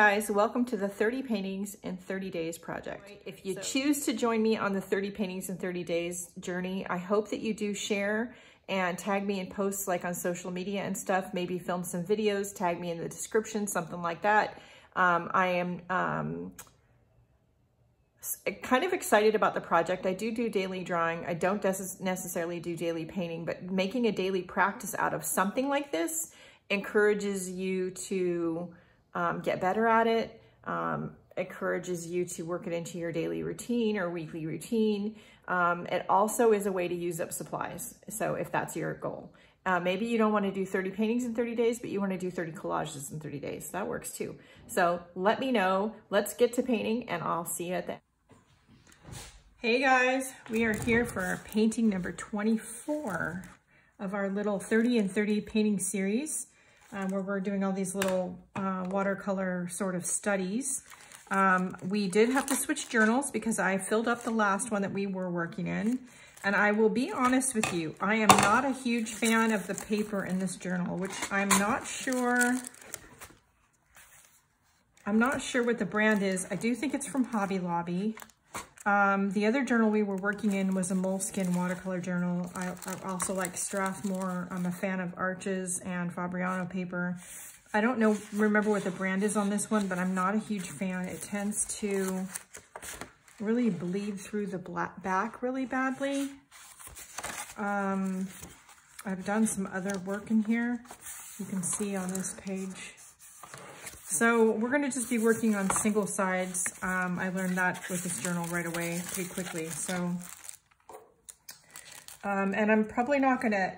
Guys, welcome to the 30 Paintings in 30 Days project. If you so, choose to join me on the 30 Paintings in 30 Days journey, I hope that you do share and tag me in posts like on social media and stuff, maybe film some videos, tag me in the description, something like that. Um, I am um, kind of excited about the project. I do do daily drawing. I don't necessarily do daily painting, but making a daily practice out of something like this encourages you to um, get better at it, um, encourages you to work it into your daily routine or weekly routine. Um, it also is a way to use up supplies. So if that's your goal. Uh, maybe you don't want to do 30 paintings in 30 days, but you want to do 30 collages in 30 days. That works too. So let me know. Let's get to painting and I'll see you at the Hey guys, we are here for painting number 24 of our little 30 and 30 painting series um, where we're doing all these little uh, watercolor sort of studies. Um, we did have to switch journals because I filled up the last one that we were working in. And I will be honest with you, I am not a huge fan of the paper in this journal, which I'm not sure, I'm not sure what the brand is. I do think it's from Hobby Lobby. Um, the other journal we were working in was a Moleskine watercolor journal. I, I, also like Strathmore. I'm a fan of Arches and Fabriano paper. I don't know, remember what the brand is on this one, but I'm not a huge fan. It tends to really bleed through the black back really badly. Um, I've done some other work in here. You can see on this page so we're going to just be working on single sides. Um, I learned that with this journal right away pretty quickly. So, um, and I'm probably not going to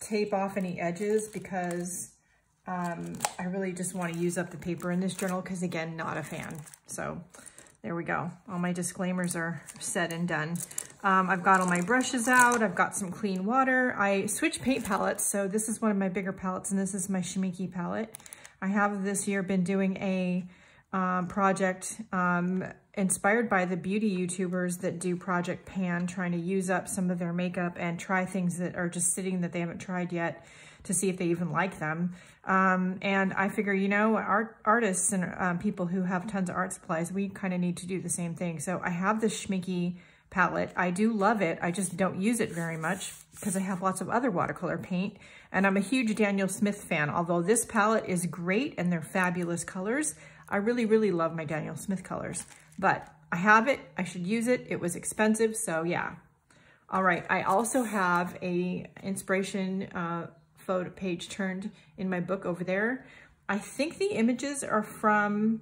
tape off any edges because um, I really just want to use up the paper in this journal because again, not a fan. So there we go. All my disclaimers are said and done. Um, I've got all my brushes out. I've got some clean water. I switched paint palettes. So this is one of my bigger palettes and this is my Schmincke palette. I have this year been doing a um, project um, inspired by the beauty YouTubers that do Project Pan, trying to use up some of their makeup and try things that are just sitting that they haven't tried yet to see if they even like them. Um, and I figure, you know, art artists and um, people who have tons of art supplies, we kind of need to do the same thing. So I have this Schmincke palette. I do love it. I just don't use it very much because I have lots of other watercolor paint. And I'm a huge Daniel Smith fan. Although this palette is great and they're fabulous colors, I really, really love my Daniel Smith colors. But I have it. I should use it. It was expensive, so yeah. All right, I also have a inspiration uh, photo page turned in my book over there. I think the images are from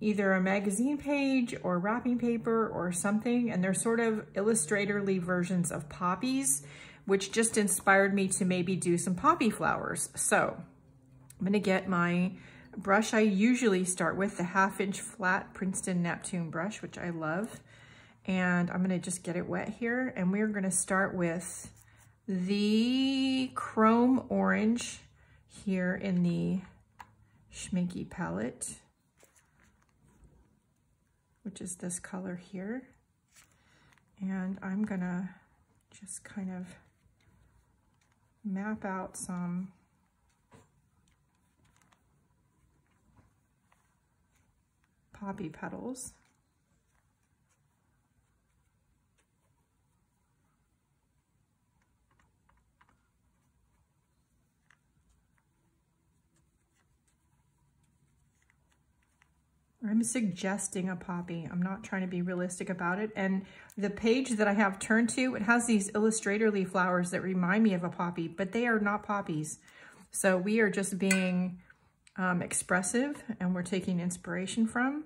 either a magazine page or wrapping paper or something. And they're sort of illustratorly versions of poppies, which just inspired me to maybe do some poppy flowers. So I'm gonna get my brush I usually start with, the half inch flat Princeton Neptune brush, which I love. And I'm gonna just get it wet here. And we're gonna start with the chrome orange here in the Schmincke palette which is this color here. And I'm gonna just kind of map out some poppy petals. I'm suggesting a poppy. I'm not trying to be realistic about it. And the page that I have turned to, it has these illustratorly flowers that remind me of a poppy, but they are not poppies. So we are just being um, expressive and we're taking inspiration from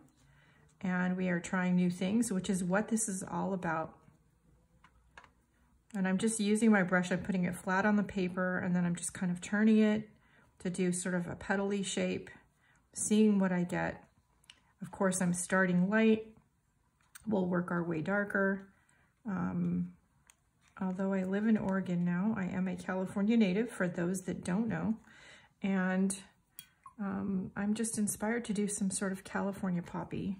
and we are trying new things, which is what this is all about. And I'm just using my brush, I'm putting it flat on the paper and then I'm just kind of turning it to do sort of a petally shape, seeing what I get. Of course, I'm starting light. We'll work our way darker. Um, although I live in Oregon now, I am a California native for those that don't know. And um, I'm just inspired to do some sort of California poppy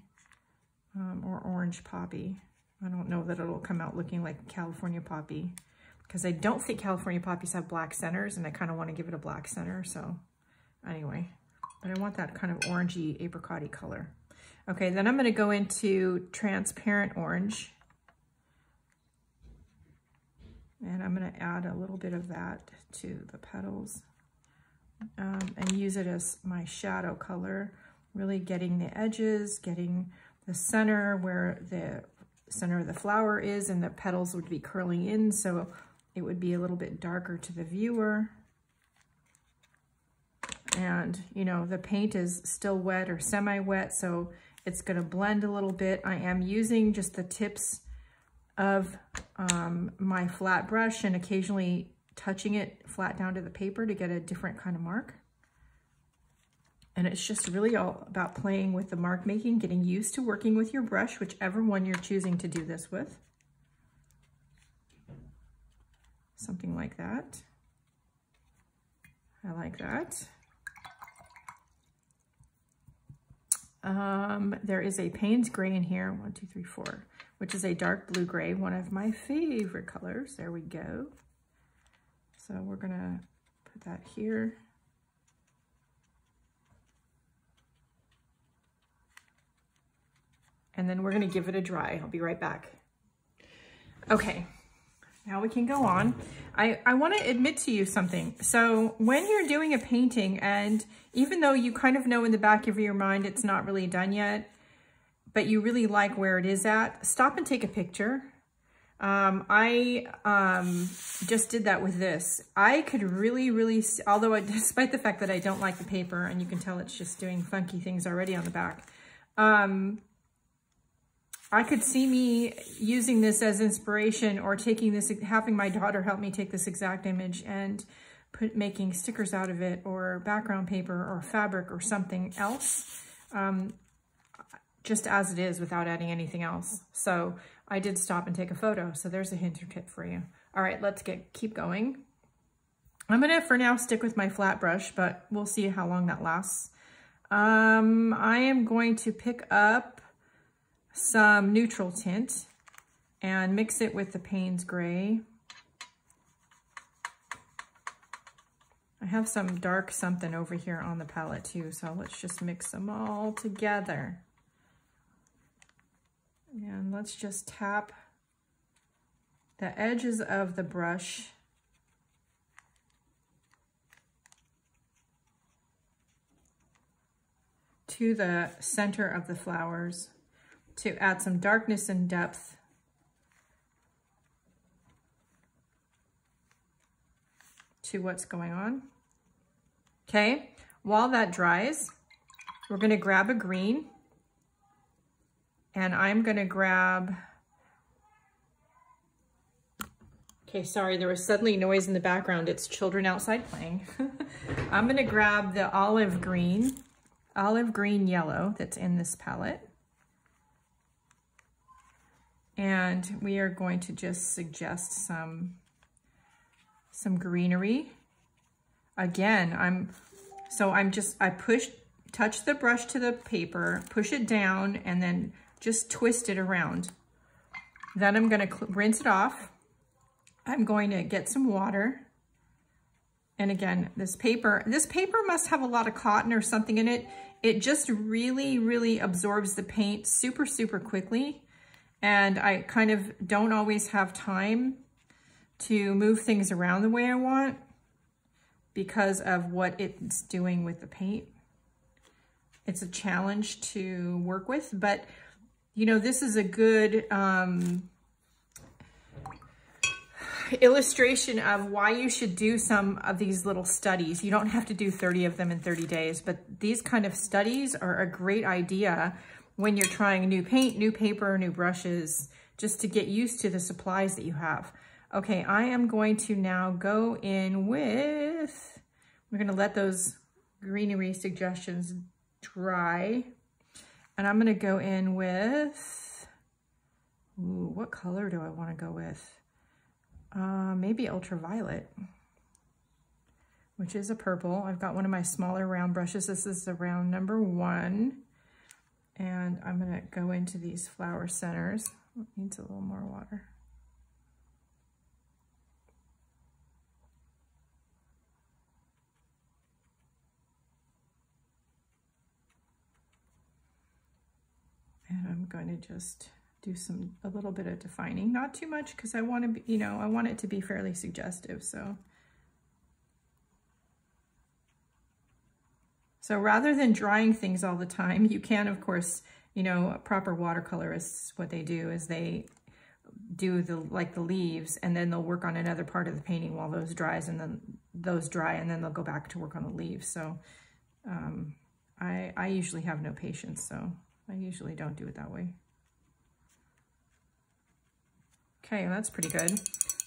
um, or orange poppy. I don't know that it'll come out looking like California poppy because I don't think California poppies have black centers and I kind of want to give it a black center. So anyway, but I want that kind of orangey apricot color. Okay, then I'm gonna go into transparent orange. And I'm gonna add a little bit of that to the petals um, and use it as my shadow color, really getting the edges, getting the center where the center of the flower is and the petals would be curling in so it would be a little bit darker to the viewer. And, you know, the paint is still wet or semi-wet, so it's gonna blend a little bit. I am using just the tips of um, my flat brush and occasionally touching it flat down to the paper to get a different kind of mark. And it's just really all about playing with the mark making, getting used to working with your brush, whichever one you're choosing to do this with. Something like that. I like that. Um, there is a Payne's Gray in here, one, two, three, four, which is a dark blue gray, one of my favorite colors. There we go. So we're gonna put that here. And then we're gonna give it a dry. I'll be right back. Okay, now we can go on. I, I wanna admit to you something. So when you're doing a painting and even though you kind of know in the back of your mind it's not really done yet, but you really like where it is at, stop and take a picture um, I um, just did that with this. I could really, really, although I, despite the fact that I don't like the paper, and you can tell it's just doing funky things already on the back, um, I could see me using this as inspiration or taking this, having my daughter help me take this exact image and put making stickers out of it or background paper or fabric or something else, um, just as it is without adding anything else. So I did stop and take a photo, so there's a hint or tip for you. All right, let's get keep going. I'm gonna, for now, stick with my flat brush, but we'll see how long that lasts. Um, I am going to pick up some neutral tint and mix it with the Payne's Gray. I have some dark something over here on the palette too, so let's just mix them all together. And let's just tap the edges of the brush to the center of the flowers to add some darkness and depth to what's going on. Okay, while that dries, we're gonna grab a green and I'm gonna grab, okay, sorry, there was suddenly noise in the background. It's children outside playing. I'm gonna grab the olive green, olive green yellow that's in this palette. And we are going to just suggest some, some greenery. Again, I'm, so I'm just, I push, touch the brush to the paper, push it down, and then just twist it around. Then I'm gonna rinse it off. I'm going to get some water. And again, this paper, this paper must have a lot of cotton or something in it. It just really, really absorbs the paint super, super quickly. And I kind of don't always have time to move things around the way I want because of what it's doing with the paint. It's a challenge to work with, but you know, this is a good um, illustration of why you should do some of these little studies. You don't have to do 30 of them in 30 days, but these kind of studies are a great idea when you're trying new paint, new paper, new brushes, just to get used to the supplies that you have. Okay, I am going to now go in with, we're gonna let those greenery suggestions dry. And I'm going to go in with, ooh, what color do I want to go with? Uh, maybe ultraviolet, which is a purple. I've got one of my smaller round brushes. This is the round number one. And I'm gonna go into these flower centers. It needs a little more water. And I'm going to just do some, a little bit of defining, not too much, because I want to be, you know, I want it to be fairly suggestive. So so rather than drying things all the time, you can, of course, you know, proper watercolorists, what they do is they do the like the leaves and then they'll work on another part of the painting while those dries and then those dry and then they'll go back to work on the leaves. So um, I, I usually have no patience, so I usually don't do it that way. Okay, that's pretty good.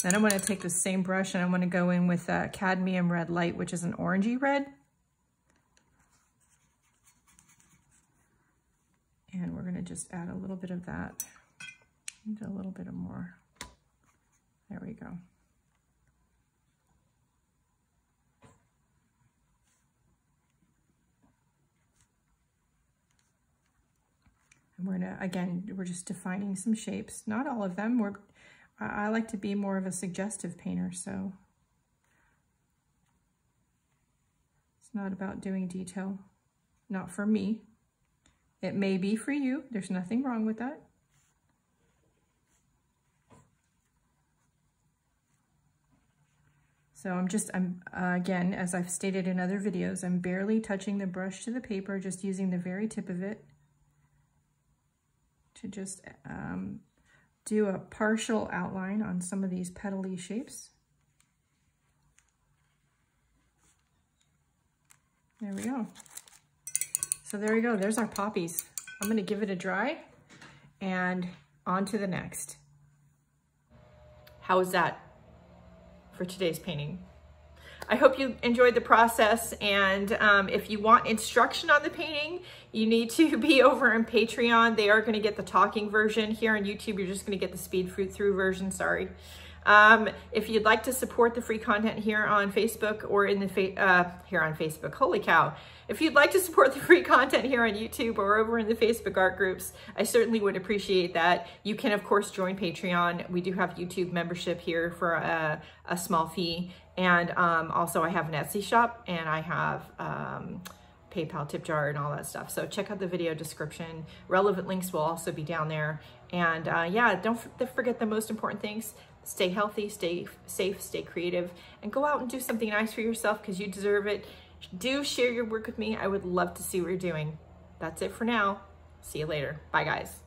Then I'm to take the same brush and I'm to go in with uh, cadmium red light, which is an orangey red. And we're going to just add a little bit of that and a little bit of more. There we go. And we're gonna, again, we're just defining some shapes. Not all of them. We're, I like to be more of a suggestive painter, so it's not about doing detail. Not for me. It may be for you. There's nothing wrong with that. So I'm just, I'm uh, again, as I've stated in other videos, I'm barely touching the brush to the paper, just using the very tip of it to just um, do a partial outline on some of these petally shapes. There we go. So there we go, there's our poppies. I'm gonna give it a dry and on to the next. How was that? for today's painting. I hope you enjoyed the process and um, if you want instruction on the painting, you need to be over on Patreon. They are gonna get the talking version. Here on YouTube, you're just gonna get the speed through version, sorry. Um, if you'd like to support the free content here on Facebook or in the, uh, here on Facebook, holy cow. If you'd like to support the free content here on YouTube or over in the Facebook art groups, I certainly would appreciate that. You can, of course, join Patreon. We do have YouTube membership here for a, a small fee. And um, also I have an Etsy shop and I have um, PayPal tip jar and all that stuff. So check out the video description. Relevant links will also be down there. And uh, yeah, don't forget the most important things. Stay healthy, stay safe, stay creative, and go out and do something nice for yourself because you deserve it. Do share your work with me. I would love to see what you're doing. That's it for now. See you later. Bye, guys.